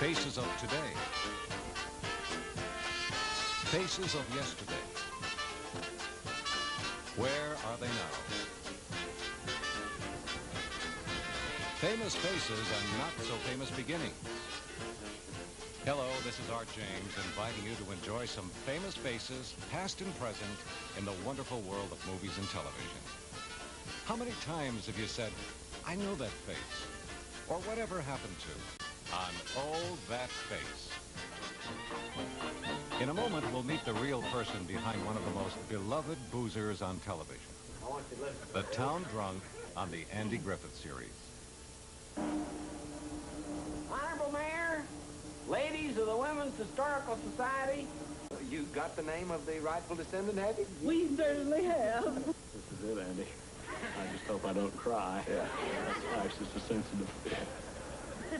Faces of today. Faces of yesterday. Where are they now? Famous faces and not so famous beginnings. Hello, this is Art James inviting you to enjoy some famous faces, past and present, in the wonderful world of movies and television. How many times have you said, I know that face, or whatever happened to, on Oh, That Face? In a moment, we'll meet the real person behind one of the most beloved boozers on television. The town drunk on the Andy Griffith series. Honorable Mayor, ladies of the Women's Historical Society. You got the name of the rightful descendant, have you? We certainly have. This is it, Andy. I just hope I don't cry. Yeah. Life's just a sensitive bit.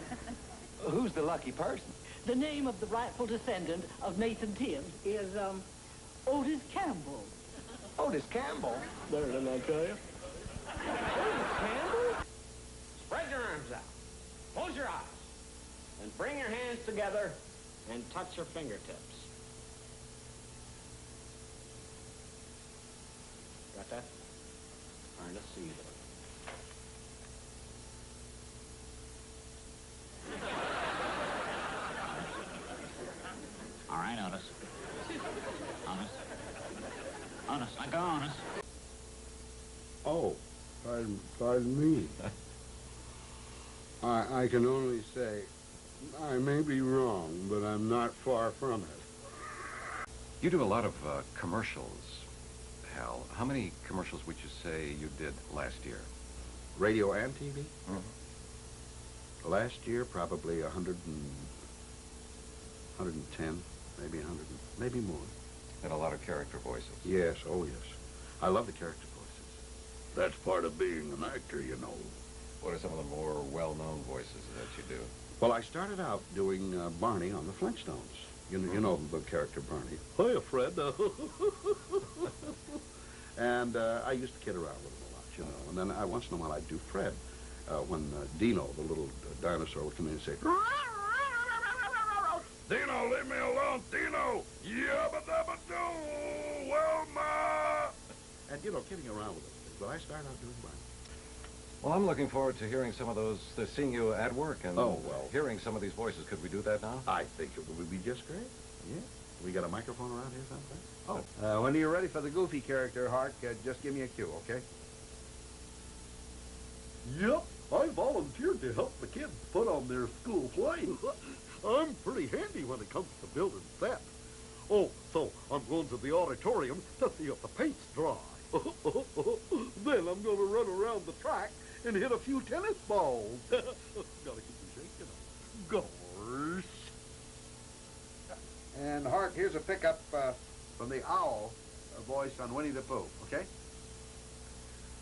Who's the lucky person? The name of the rightful descendant of Nathan Tibbs is, um, Otis Campbell. Otis Campbell. Better than I tell you. Otis Campbell? Spread your arms out. Close your eyes. And bring your hands together and touch your fingertips. Got that? Trying to see them. All right, Otis. Honest. I go honest. Oh, pardon, pardon me. I, I can only say, I may be wrong, but I'm not far from it. You do a lot of uh, commercials, Hal. How many commercials would you say you did last year? Radio and TV? Mhm. Last year, probably 100 and, 110, maybe 100, maybe more. And a lot of character voices. Yes, oh yes. I love the character voices. That's part of being an actor, you know. What are some of the more well-known voices that you do? Well, I started out doing uh, Barney on the Flintstones. You know, you know the character Barney. Hiya, Fred. and uh, I used to kid around with him a lot, you know. And then I, once in a while I'd do Fred uh, when uh, Dino, the little uh, dinosaur, would come in and say, Dino, leave me alone, Dino! Yabba dabba doo! Well, ma! And, you know, kidding around with those things. But I started out doing Barney. Well, I'm looking forward to hearing some of those, to seeing you at work and Oh, well. hearing some of these voices. Could we do that now? I think it would be just great. Yeah. We got a microphone around here someplace? Oh. Uh, when you're ready for the goofy character, Hark, uh, just give me a cue, okay? Yep, I volunteered to help the kids put on their school play. I'm pretty handy when it comes to building sets. Oh, so I'm going to the auditorium to see if the paint's dry. then I'm going to run around the track and hit a few tennis balls. Gotta keep them shaking up. Gosh. And Hark, here's a pickup uh, from the owl uh, voice on Winnie the Pooh, okay?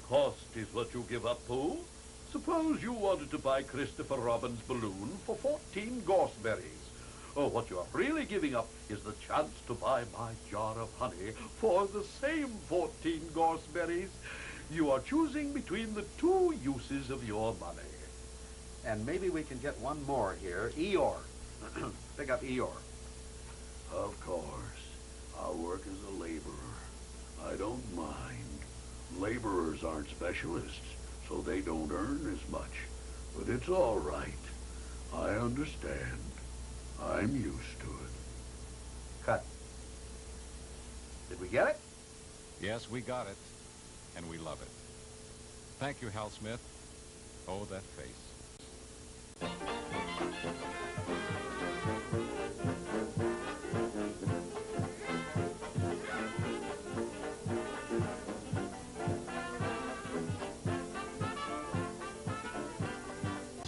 Cost is what you give up, Pooh. Suppose you wanted to buy Christopher Robin's balloon for 14 gorseberries. Oh, what you are really giving up is the chance to buy my jar of honey for the same 14 gorseberries. You are choosing between the two uses of your money. And maybe we can get one more here. Eeyore. Pick up Eeyore. Of course. I'll work as a laborer. I don't mind. Laborers aren't specialists, so they don't earn as much. But it's all right. I understand. I'm used to it. Cut. Did we get it? Yes, we got it, and we love it. Thank you, Hal Smith. Oh, that face.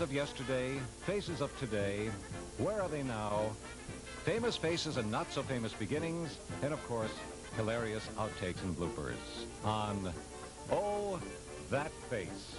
Of yesterday, faces of today, where are they now? Famous faces and not so famous beginnings, and of course, hilarious outtakes and bloopers on Oh, That Face.